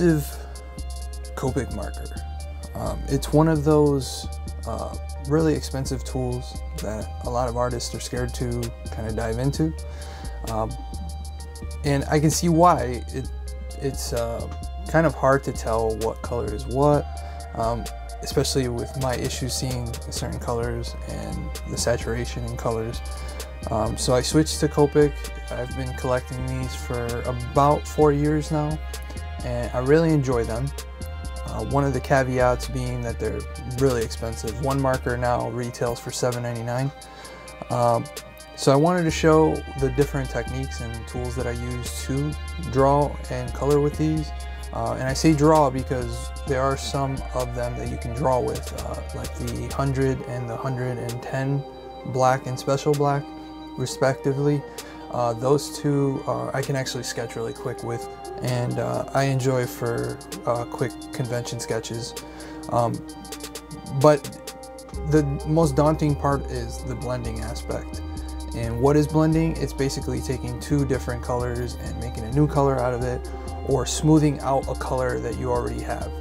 elusive Copic marker. Um, it's one of those uh, really expensive tools that a lot of artists are scared to kind of dive into. Um, and I can see why. It, it's uh, kind of hard to tell what color is what, um, especially with my issues seeing certain colors and the saturation in colors. Um, so I switched to Copic. I've been collecting these for about four years now, and I really enjoy them. Uh, one of the caveats being that they're really expensive. One marker now retails for $7.99. Um, so I wanted to show the different techniques and tools that I use to draw and color with these. Uh, and I say draw because there are some of them that you can draw with, uh, like the 100 and the 110 black and special black, respectively. Uh, those two I can actually sketch really quick with, and uh, I enjoy for uh, quick convention sketches. Um, but the most daunting part is the blending aspect. And what is blending? It's basically taking two different colors and making a new color out of it or smoothing out a color that you already have.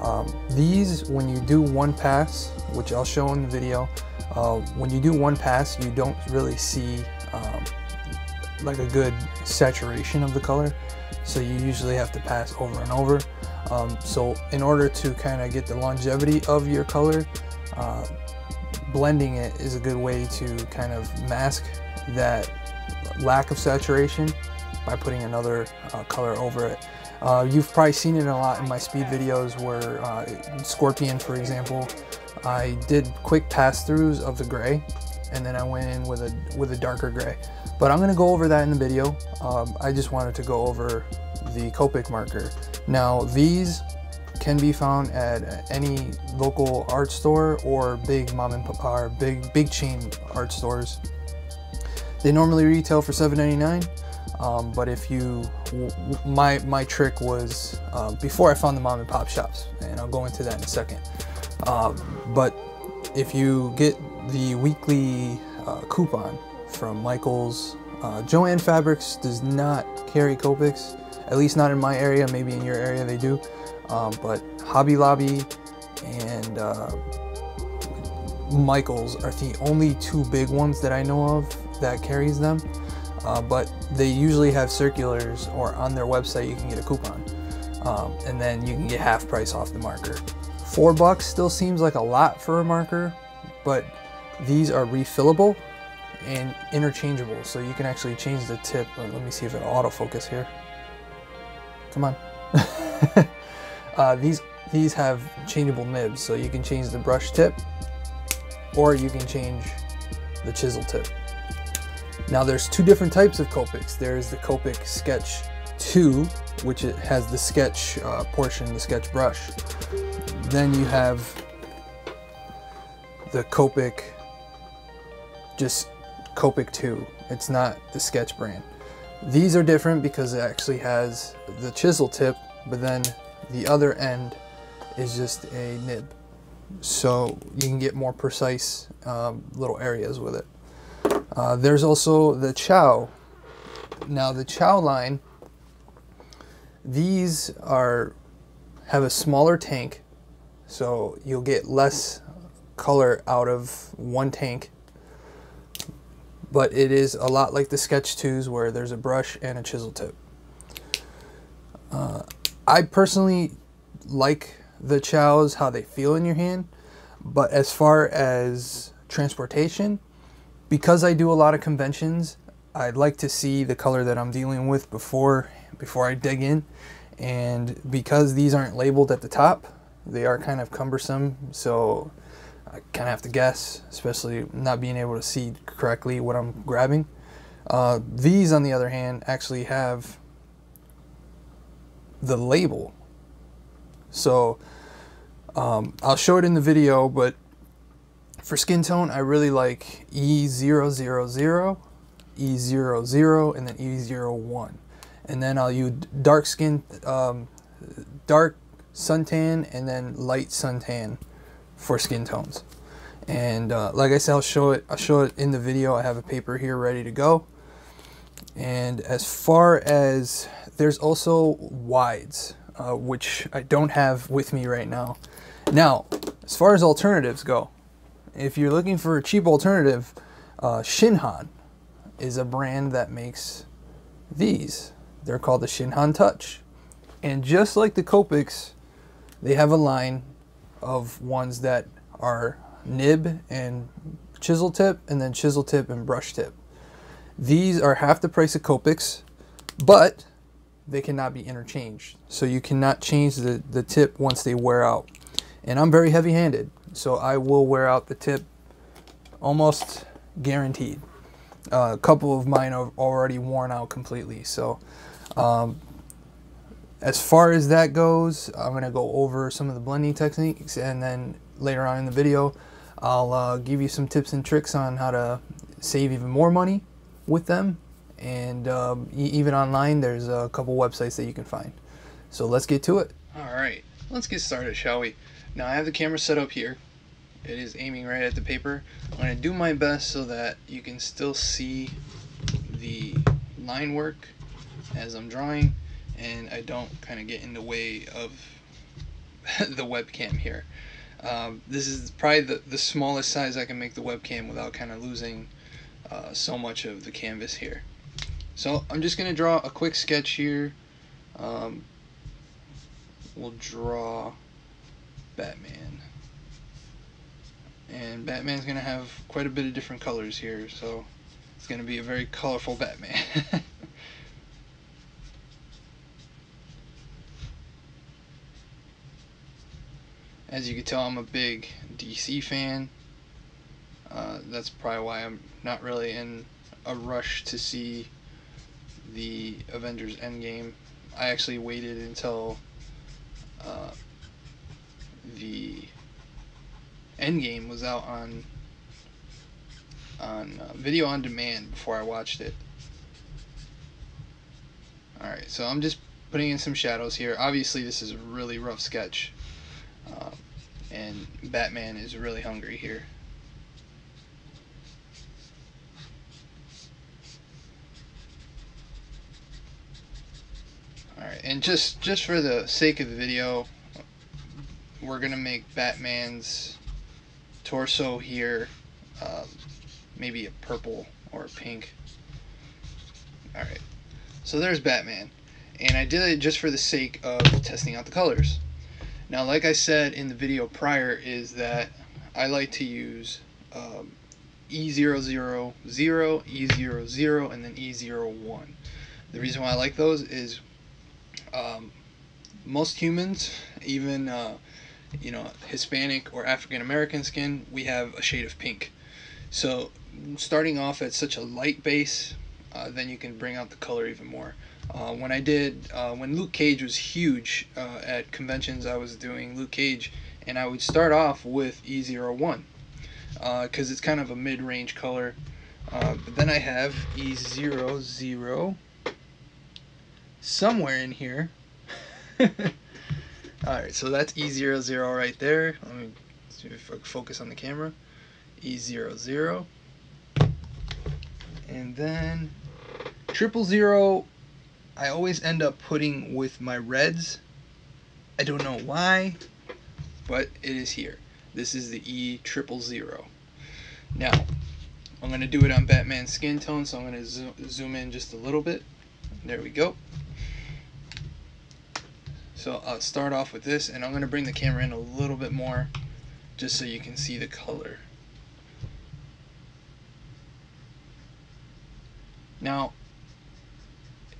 Um, these, when you do one pass, which I'll show in the video, uh, when you do one pass, you don't really see like a good saturation of the color. So you usually have to pass over and over. Um, so in order to kind of get the longevity of your color, uh, blending it is a good way to kind of mask that lack of saturation by putting another uh, color over it. Uh, you've probably seen it a lot in my speed videos where uh, Scorpion, for example, I did quick pass-throughs of the gray and then I went in with a, with a darker gray. But I'm gonna go over that in the video. Um, I just wanted to go over the Copic marker. Now these can be found at any local art store or big mom and pop, or big big chain art stores. They normally retail for $7.99. Um, but if you, my my trick was uh, before I found the mom and pop shops, and I'll go into that in a second. Uh, but if you get the weekly uh, coupon from Michaels, uh, Jo-Ann Fabrics does not carry Copics, at least not in my area. Maybe in your area they do. Um, but Hobby Lobby and uh, Michaels are the only two big ones that I know of that carries them. Uh, but they usually have circulars or on their website you can get a coupon. Um, and then you can get half price off the marker. Four bucks still seems like a lot for a marker, but these are refillable and interchangeable. So you can actually change the tip. let me see if it'll autofocus here. Come on. Uh, these these have changeable nibs, so you can change the brush tip or you can change the chisel tip. Now there's two different types of Copics. There's the Copic Sketch 2, which it has the sketch uh, portion, the sketch brush. Then you have the Copic, just Copic 2. It's not the sketch brand. These are different because it actually has the chisel tip, but then the other end is just a nib. So you can get more precise um, little areas with it. Uh, there's also the Ciao. Now the Ciao line, these are have a smaller tank, so you'll get less color out of one tank. But it is a lot like the Sketch 2s where there's a brush and a chisel tip. Uh, I personally like the Ciaos, how they feel in your hand. But as far as transportation, because I do a lot of conventions, I'd like to see the color that I'm dealing with before before I dig in. And because these aren't labeled at the top, they are kind of cumbersome. So I kind of have to guess, especially not being able to see correctly what I'm grabbing. Uh, these, on the other hand, actually have the label. So um, I'll show it in the video, but for skin tone, I really like E000, E00, and then E01. And then I'll use dark skin, um, dark suntan, and then light suntan for skin tones. And uh, like I said, I'll show it. I'll show it in the video. I have a paper here ready to go. And as far as there's also wides, uh, which I don't have with me right now. Now, as far as alternatives go, if you're looking for a cheap alternative, uh, Shinhan is a brand that makes these. They're called the Shinhan Touch. And just like the Copics, they have a line of ones that are nib and chisel tip, and then chisel tip and brush tip. These are half the price of Copics, but they cannot be interchanged. So you cannot change the, the tip once they wear out. And I'm very heavy handed, so I will wear out the tip almost guaranteed. Uh, a couple of mine are already worn out completely. So um, as far as that goes, I'm going to go over some of the blending techniques and then later on in the video, I'll uh, give you some tips and tricks on how to save even more money with them. And um, even online, there's a couple websites that you can find. So let's get to it. All right, let's get started, shall we? Now I have the camera set up here. It is aiming right at the paper. I'm going to do my best so that you can still see the line work as I'm drawing and I don't kind of get in the way of the webcam here. Um, this is probably the, the smallest size I can make the webcam without kind of losing uh, so much of the canvas here. So I'm just going to draw a quick sketch here. Um, we'll draw Batman. And Batman's going to have quite a bit of different colors here, so it's going to be a very colorful Batman. As you can tell, I'm a big DC fan. Uh, that's probably why I'm not really in a rush to see the Avengers Endgame. I actually waited until uh, the Endgame was out on on uh, video on demand before I watched it. Alright, so I'm just putting in some shadows here. Obviously, this is a really rough sketch. Um, and Batman is really hungry here. Alright, and just, just for the sake of the video, we're going to make Batman's torso here um, maybe a purple or a pink. Alright, so there's Batman. And I did it just for the sake of testing out the colors. Now, like I said in the video prior, is that I like to use um, E000, E00, and then E01. The reason why I like those is um, most humans, even uh, you know Hispanic or African American skin, we have a shade of pink. So starting off at such a light base, uh, then you can bring out the color even more. Uh, when I did, uh, when Luke Cage was huge uh, at conventions, I was doing Luke Cage, and I would start off with E01 because uh, it's kind of a mid-range color. Uh, but then I have E00 somewhere in here. Alright, so that's E00 right there. Let me see if I can focus on the camera. E00. And then triple zero I always end up putting with my reds. I don't know why, but it is here. This is the E triple zero. Now, I'm going to do it on Batman's skin tone, so I'm going to zo zoom in just a little bit. There we go. So I'll start off with this, and I'm going to bring the camera in a little bit more, just so you can see the color. Now,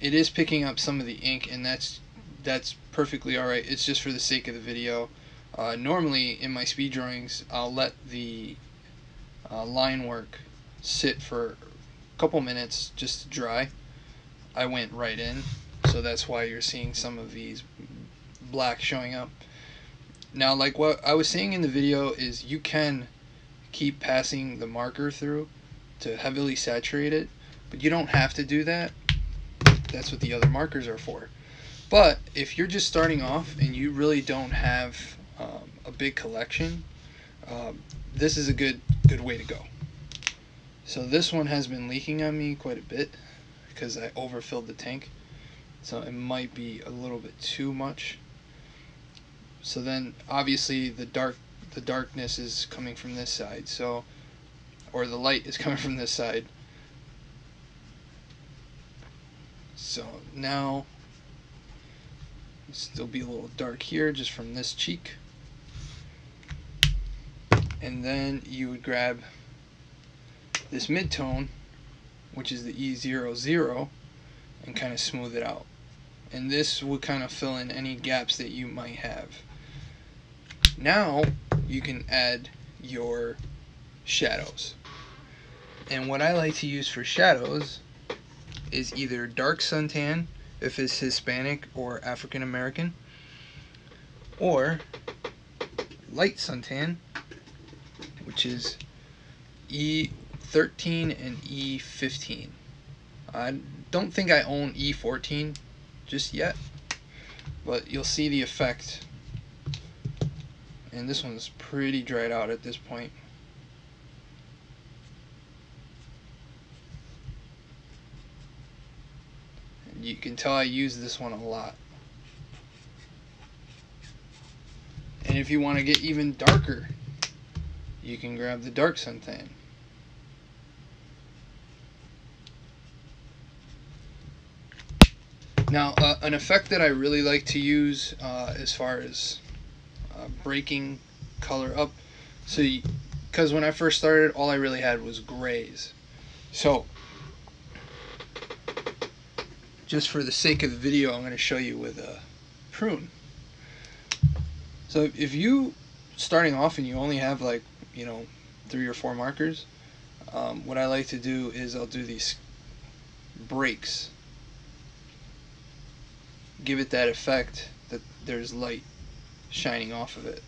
it is picking up some of the ink and that's that's perfectly alright it's just for the sake of the video. Uh, normally in my speed drawings I'll let the uh, line work sit for a couple minutes just to dry. I went right in so that's why you're seeing some of these black showing up. Now like what I was saying in the video is you can keep passing the marker through to heavily saturate it but you don't have to do that that's what the other markers are for. But if you're just starting off and you really don't have um, a big collection, um, this is a good good way to go. So this one has been leaking on me quite a bit because I overfilled the tank. So it might be a little bit too much. So then obviously the dark the darkness is coming from this side. So or the light is coming from this side. So now still be a little dark here just from this cheek. And then you would grab this midtone which is the E00 and kind of smooth it out. And this would kind of fill in any gaps that you might have. Now you can add your shadows. And what I like to use for shadows is either dark suntan if it's Hispanic or African American or light suntan which is E13 and E15. I don't think I own E14 just yet, but you'll see the effect. And this one's pretty dried out at this point. Can tell I use this one a lot. And if you want to get even darker, you can grab the dark suntan. Now, uh, an effect that I really like to use uh, as far as uh, breaking color up, so because when I first started, all I really had was grays. So, just for the sake of the video, I'm going to show you with a prune. So if you starting off and you only have like you know, three or four markers, um, what I like to do is I'll do these breaks. Give it that effect that there's light shining off of it.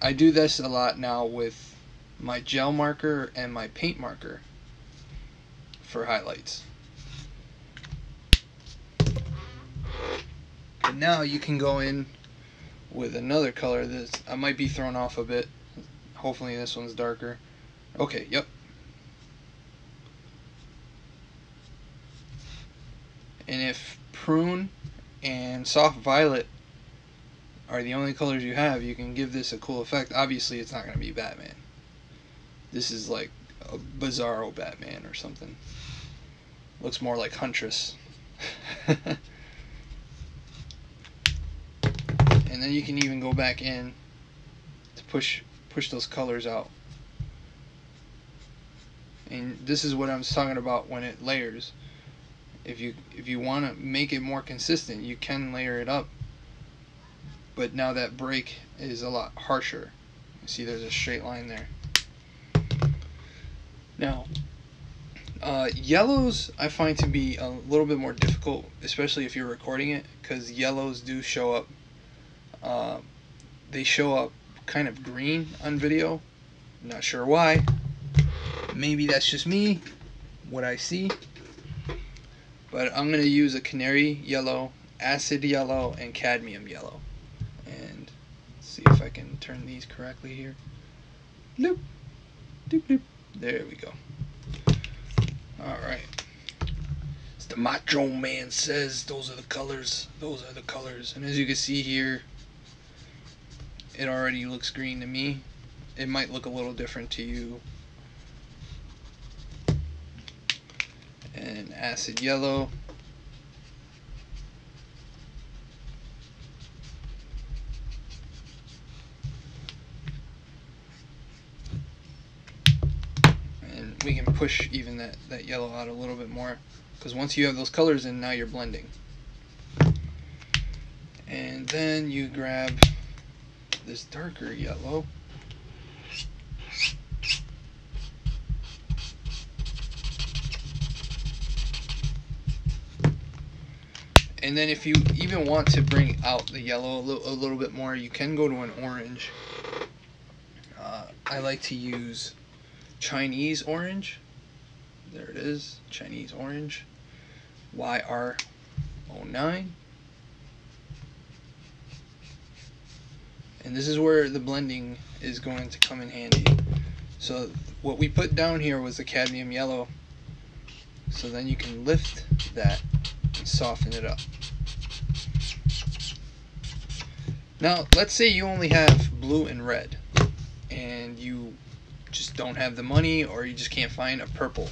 I do this a lot now with my gel marker and my paint marker for highlights. And now you can go in with another color that I might be thrown off a bit Hopefully this one's darker. Okay, yep. And if prune and soft violet are the only colors you have, you can give this a cool effect. Obviously, it's not going to be Batman. This is like a Bizarro Batman or something. Looks more like Huntress. and then you can even go back in to push push those colors out. And this is what I'm talking about when it layers. If you if you want to make it more consistent, you can layer it up. But now that break is a lot harsher. You see there's a straight line there. Now, uh, yellows I find to be a little bit more difficult, especially if you're recording it, because yellows do show up. Uh, they show up kind of green on video. Not sure why. Maybe that's just me, what I see. But I'm going to use a canary yellow, acid yellow, and cadmium yellow. And see if I can turn these correctly here. Loop. Doop, doop. There we go. Alright. As the Macho Man says, those are the colors. Those are the colors. And as you can see here, it already looks green to me. It might look a little different to you. And acid yellow. And we can push even that, that yellow out a little bit more because once you have those colors in now you're blending and then you grab this darker yellow. And then if you even want to bring out the yellow a little, a little bit more, you can go to an orange. Uh, I like to use Chinese orange. There it is, Chinese orange. YR09. And this is where the blending is going to come in handy. So what we put down here was the cadmium yellow. So then you can lift that and soften it up. Now, let's say you only have blue and red, and you just don't have the money, or you just can't find a purple.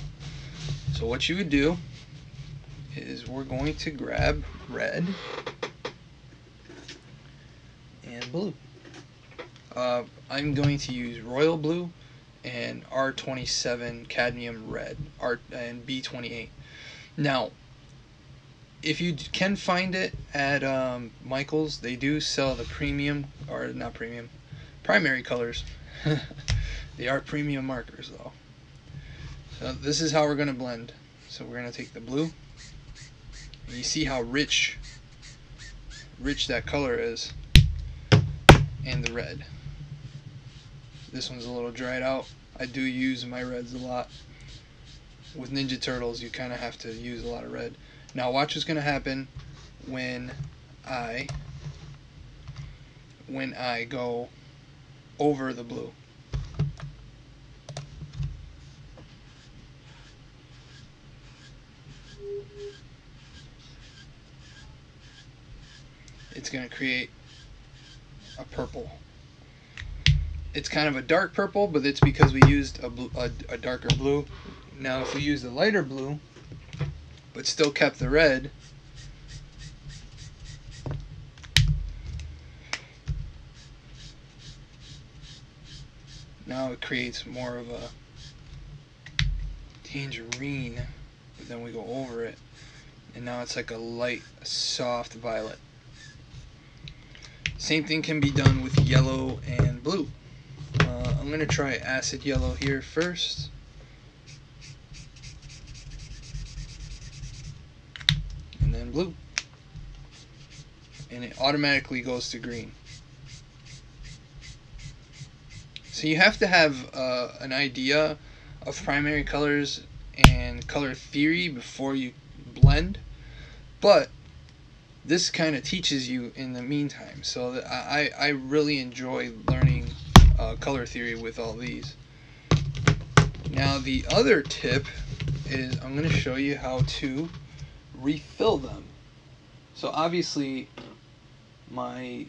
So what you would do is we're going to grab red and blue. Uh, I'm going to use royal blue and R27 cadmium red R and B28. Now, if you can find it at um, Michaels, they do sell the premium or not premium, primary colors. they are premium markers though. So this is how we're gonna blend. So we're gonna take the blue. And you see how rich, rich that color is, and the red. This one's a little dried out. I do use my reds a lot. With Ninja Turtles, you kind of have to use a lot of red. Now watch what's going to happen when I when I go over the blue. It's going to create a purple. It's kind of a dark purple, but it's because we used a, blue, a, a darker blue. Now if we use a lighter blue, but still kept the red. Now it creates more of a tangerine, but then we go over it, and now it's like a light, soft violet. Same thing can be done with yellow and blue. Uh, I'm going to try acid yellow here first. And then blue. And it automatically goes to green. So you have to have uh, an idea of primary colors and color theory before you blend. But this kind of teaches you in the meantime. So I, I really enjoy learning uh, color theory with all these. Now the other tip is I'm going to show you how to refill them. So obviously, my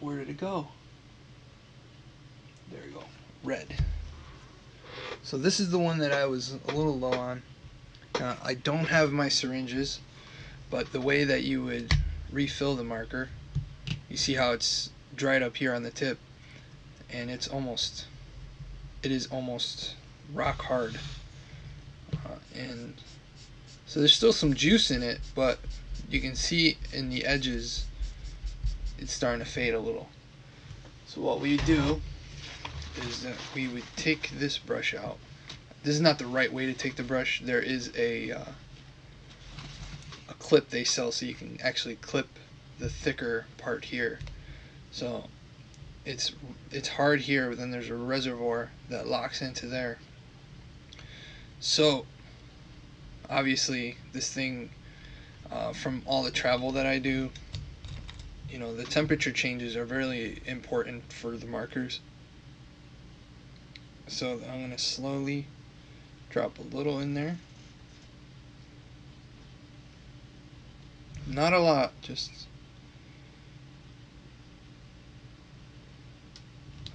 where did it go? There we go, red. So this is the one that I was a little low on. Now, I don't have my syringes, but the way that you would refill the marker, you see how it's dried up here on the tip, and it's almost, it is almost rock hard. Uh, and so there's still some juice in it, but you can see in the edges it's starting to fade a little. So what we do is that we would take this brush out. This is not the right way to take the brush. There is a uh, a clip they sell so you can actually clip the thicker part here. So it's it's hard here, but then there's a reservoir that locks into there. So obviously this thing uh, from all the travel that I do you know the temperature changes are really important for the markers so I'm to slowly drop a little in there not a lot just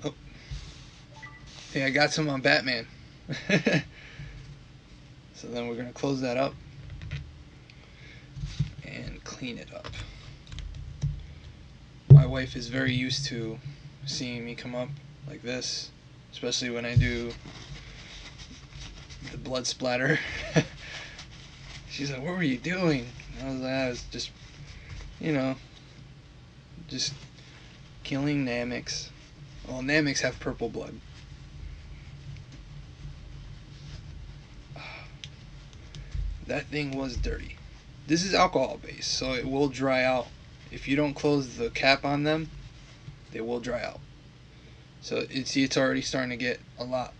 oh hey I got some on Batman So then we're going to close that up and clean it up. My wife is very used to seeing me come up like this, especially when I do the blood splatter. She's like, what were you doing? I was I was just, you know, just killing Nameks. Well, Nameks have purple blood. that thing was dirty. This is alcohol based, so it will dry out. If you don't close the cap on them, they will dry out. So you see it's already starting to get a lot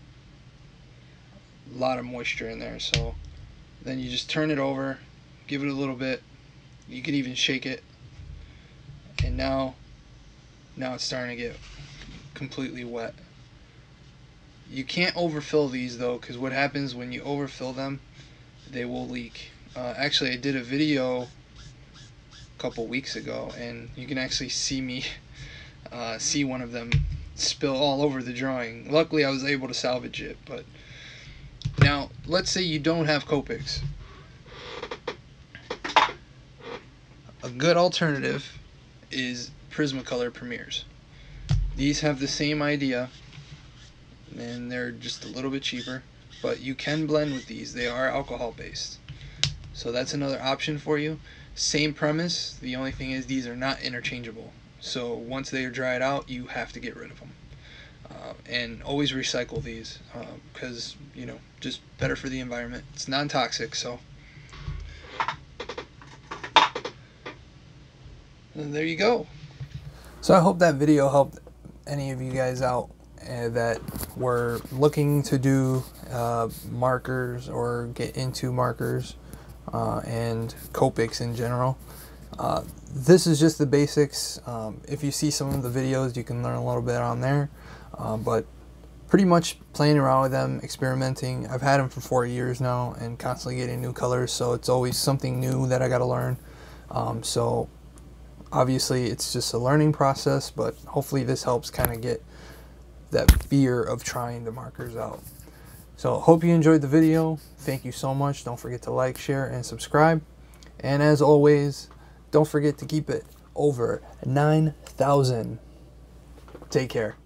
a lot of moisture in there. So then you just turn it over, give it a little bit. You can even shake it. And now now it's starting to get completely wet. You can't overfill these though, because what happens when you overfill them, they will leak. Uh, actually, I did a video a couple weeks ago, and you can actually see me uh, see one of them spill all over the drawing. Luckily, I was able to salvage it. But now, let's say you don't have Copics. A good alternative is Prismacolor Premiers. These have the same idea, and they're just a little bit cheaper, but you can blend with these. They are alcohol based. So that's another option for you. Same premise, the only thing is these are not interchangeable. So once they are dried out, you have to get rid of them. Uh, and always recycle these because, uh, you know, just better for the environment. It's non toxic, so. And there you go. So I hope that video helped any of you guys out uh, that were looking to do uh, markers or get into markers uh, and Copics in general. Uh, this is just the basics. Um, if you see some of the videos, you can learn a little bit on there. Uh, but pretty much playing around with them, experimenting. I've had them for four years now and constantly getting new colors, so it's always something new that I got to learn. Um, so obviously, it's just a learning process, but hopefully, this helps kind of get that fear of trying the markers out. So, hope you enjoyed the video. Thank you so much. Don't forget to like, share, and subscribe. And as always, don't forget to keep it over 9,000. Take care.